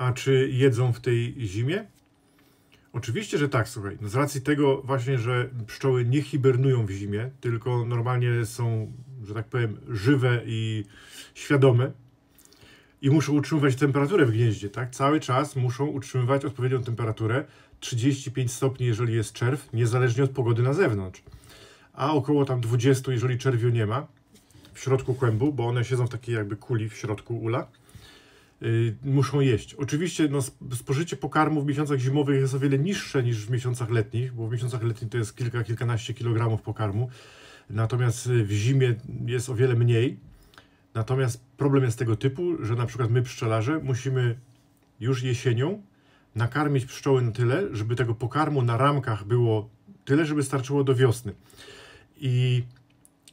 A czy jedzą w tej zimie? Oczywiście, że tak, słuchaj. No z racji tego właśnie, że pszczoły nie hibernują w zimie, tylko normalnie są, że tak powiem, żywe i świadome i muszą utrzymywać temperaturę w gnieździe, tak? Cały czas muszą utrzymywać odpowiednią temperaturę 35 stopni, jeżeli jest czerw, niezależnie od pogody na zewnątrz. A około tam 20, jeżeli czerwiu nie ma, w środku kłębu, bo one siedzą w takiej jakby kuli w środku ula, muszą jeść. Oczywiście no, spożycie pokarmu w miesiącach zimowych jest o wiele niższe niż w miesiącach letnich, bo w miesiącach letnich to jest kilka, kilkanaście kilogramów pokarmu, natomiast w zimie jest o wiele mniej. Natomiast problem jest tego typu, że na przykład my pszczelarze musimy już jesienią nakarmić pszczoły na tyle, żeby tego pokarmu na ramkach było tyle, żeby starczyło do wiosny. I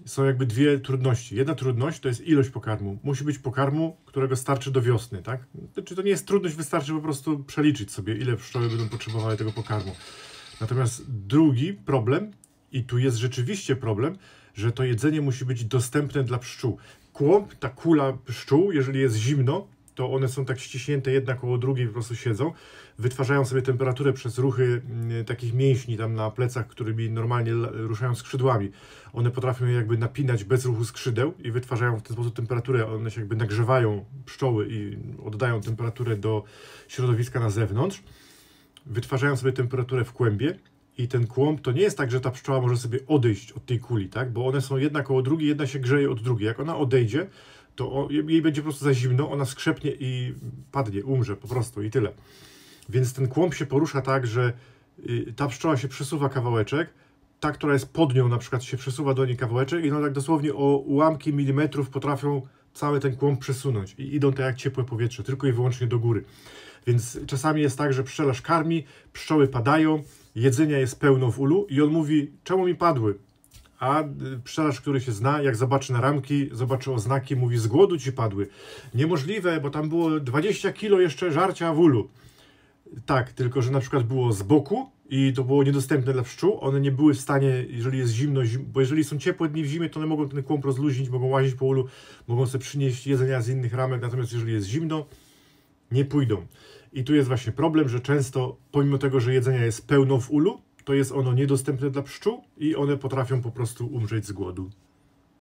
są jakby dwie trudności. Jedna trudność to jest ilość pokarmu. Musi być pokarmu, którego starczy do wiosny, tak? Czy to nie jest trudność, wystarczy po prostu przeliczyć sobie, ile pszczoły będą potrzebowały tego pokarmu. Natomiast drugi problem, i tu jest rzeczywiście problem, że to jedzenie musi być dostępne dla pszczół. Kłąb, ta kula pszczół, jeżeli jest zimno, to one są tak ściśnięte jedna koło drugiej, po prostu siedzą, wytwarzają sobie temperaturę przez ruchy mm, takich mięśni tam na plecach, którymi normalnie ruszają skrzydłami. One potrafią jakby napinać bez ruchu skrzydeł i wytwarzają w ten sposób temperaturę, one się jakby nagrzewają pszczoły i oddają temperaturę do środowiska na zewnątrz. Wytwarzają sobie temperaturę w kłębie i ten kłąb to nie jest tak, że ta pszczoła może sobie odejść od tej kuli, tak? Bo one są jedna koło drugiej, jedna się grzeje od drugiej. Jak ona odejdzie, to jej będzie po prostu za zimno, ona skrzepnie i padnie, umrze po prostu i tyle. Więc ten kłąb się porusza tak, że y, ta pszczoła się przesuwa kawałeczek, ta, która jest pod nią na przykład się przesuwa do niej kawałeczek i no tak dosłownie o ułamki milimetrów potrafią cały ten kłąb przesunąć i idą tak jak ciepłe powietrze, tylko i wyłącznie do góry. Więc czasami jest tak, że pszczelarz karmi, pszczoły padają, jedzenia jest pełno w ulu i on mówi, czemu mi padły? A pszczelarz, który się zna, jak zobaczy na ramki, zobaczy oznaki, mówi, z głodu ci padły. Niemożliwe, bo tam było 20 kilo jeszcze żarcia w ulu. Tak, tylko że na przykład było z boku i to było niedostępne dla pszczół. One nie były w stanie, jeżeli jest zimno, zim, bo jeżeli są ciepłe dni w zimie, to one mogą ten kłąb rozluźnić, mogą łazić po ulu, mogą sobie przynieść jedzenia z innych ramek, natomiast jeżeli jest zimno, nie pójdą. I tu jest właśnie problem, że często, pomimo tego, że jedzenia jest pełno w ulu, to jest ono niedostępne dla pszczół i one potrafią po prostu umrzeć z głodu.